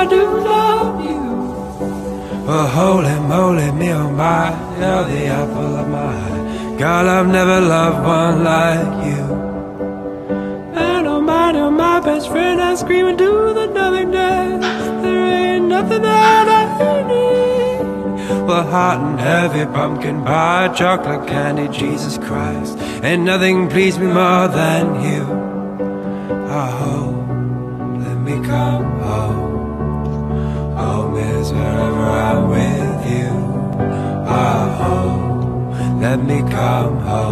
I do love you. Well, holy moly, me oh my, you're the apple of my eye. God, I've never loved one like you. And oh my, you're my best friend, I scream into the nothingness. There ain't nothing that I need. Well, hot and heavy pumpkin pie, chocolate candy, Jesus Christ. Ain't nothing please me more than you. Oh, let me come. Home let me come home.